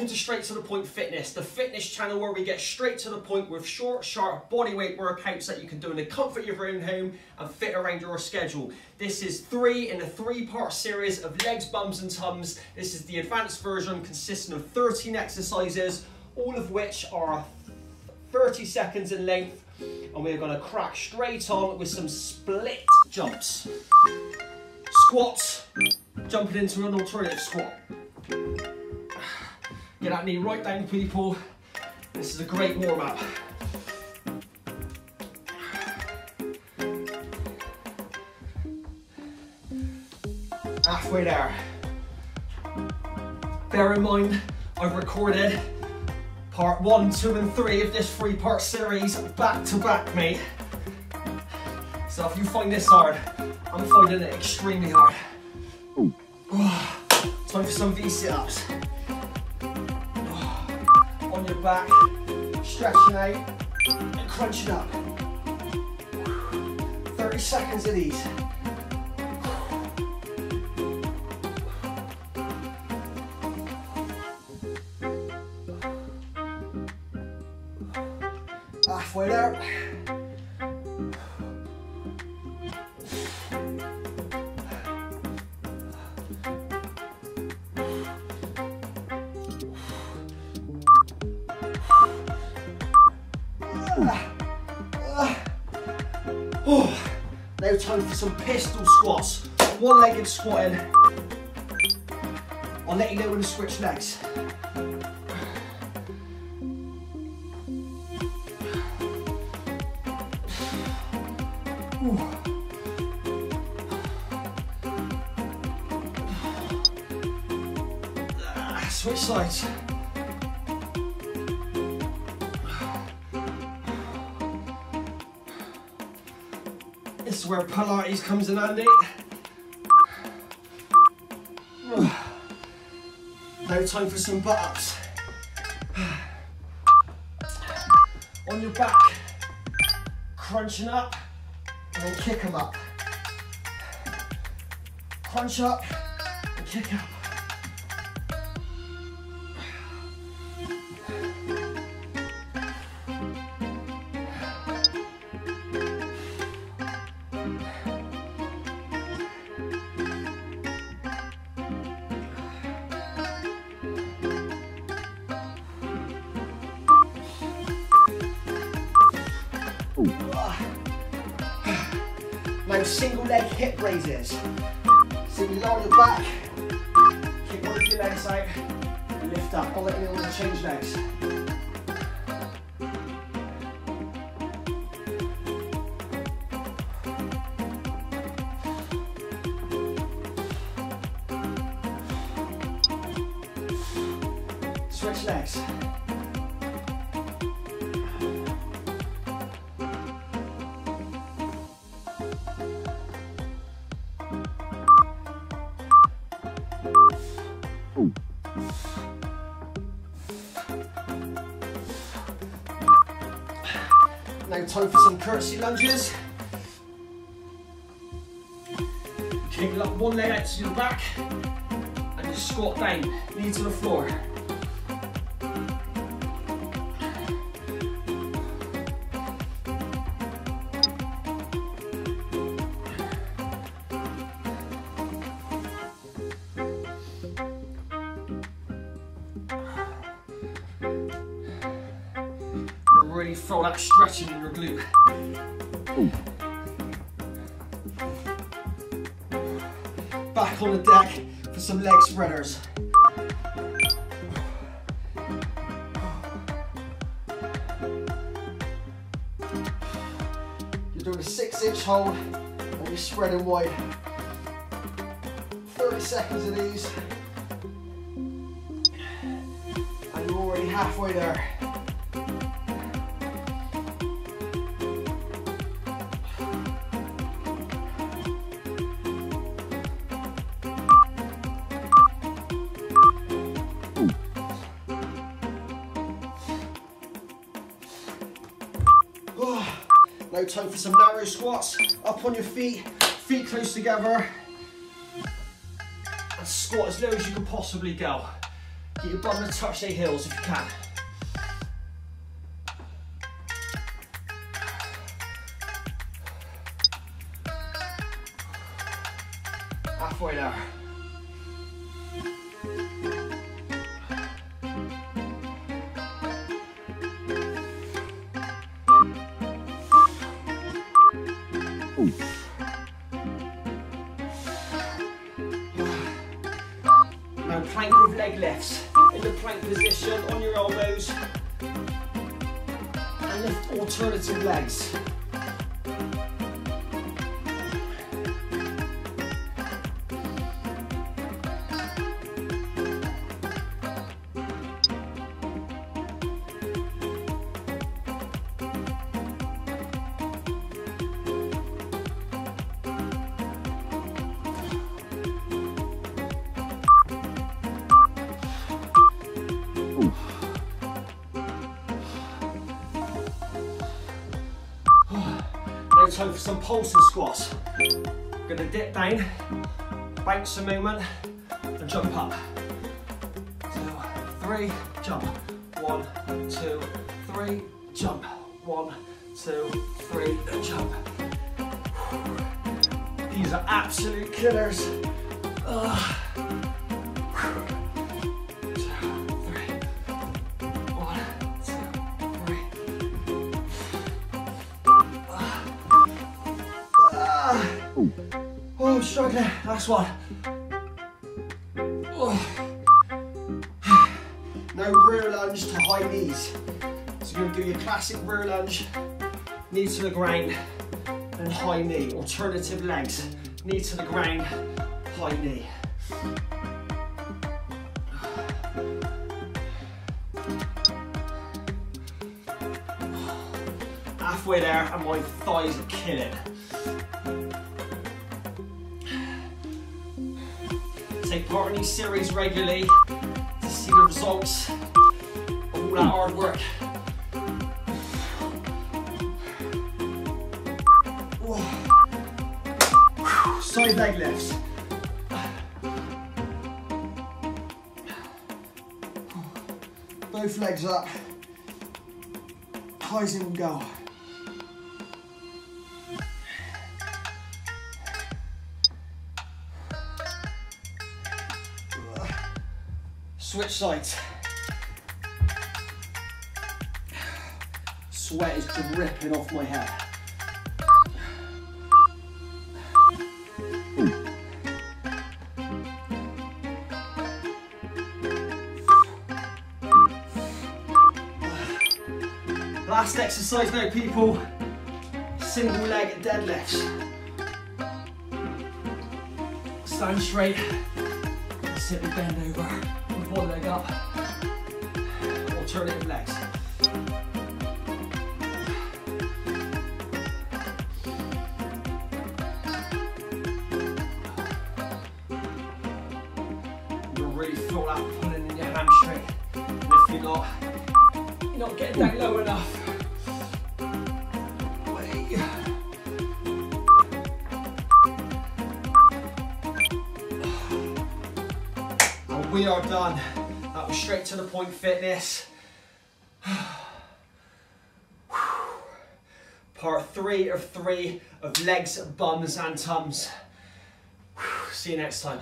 welcome to Straight to the Point Fitness, the fitness channel where we get straight to the point with short, sharp bodyweight workouts that you can do in the comfort of your own home and fit around your schedule. This is three in a three-part series of legs, bums and tums. This is the advanced version consisting of 13 exercises, all of which are 30 seconds in length and we're going to crack straight on with some split jumps. Squats, jumping into an alternative squat. Get that knee right down, people. This is a great warm up. Halfway there. Bear in mind, I've recorded part one, two, and three of this three part series back to back, mate. So if you find this hard, I'm finding it extremely hard. Time for some V sit-ups on back, stretching out and crunching up. 30 seconds of these. Time for some pistol squats. One-legged squatting. I'll let you know when to switch legs. Switch sides. Where Pilates comes in handy. Now time for some butt-ups. On your back, crunching up, and then kick them up. Crunch up, and kick up. Now single leg hip raises. So you on your back, keep one of your legs out, lift up. I'll let you when to change legs. Switch legs. Now time for some curtsy lunges. Kick up one leg out to your back and just squat down, knee to the floor. Really feel that stretching in your glute. Back on the deck for some leg spreaders. You're doing a six inch hold and you're spreading wide. 30 seconds of these. And you're already halfway there. Now time for some narrow squats. Up on your feet, feet close together. And squat as low as you can possibly go. Get your bum to touch their heels if you can. Halfway there. Now plank with leg lifts. In the plank position, on your elbows. And lift alternative legs. Time for some pulsing squats. I'm Gonna dip down, bank some movement, and jump up. Two, three, jump. One, two, three, jump. One, two, three, jump. These are absolute killers. Struggling. Last one. Now rear lunge to high knees. So you're gonna do your classic rear lunge, knee to the ground, and high knee. Alternative legs, knee to the ground, high knee. Halfway there, and my thighs are killing. Take part in these series regularly to see the results of all that hard work. Side leg lifts. Both legs up. High as it Switch sides. Sweat is dripping off my head. Last exercise now, people. Single leg deadlifts. Stand straight. Sit and bend over. One leg up. Alternative legs. You'll really feel that pulling in your hamstring. And if you're not, you're not getting down low enough. We are done. That was straight to the point fitness. Part three of three of legs, bums and tums. See you next time.